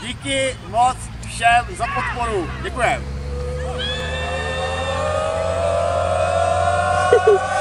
Díky moc všem za podporu. Děkujeme.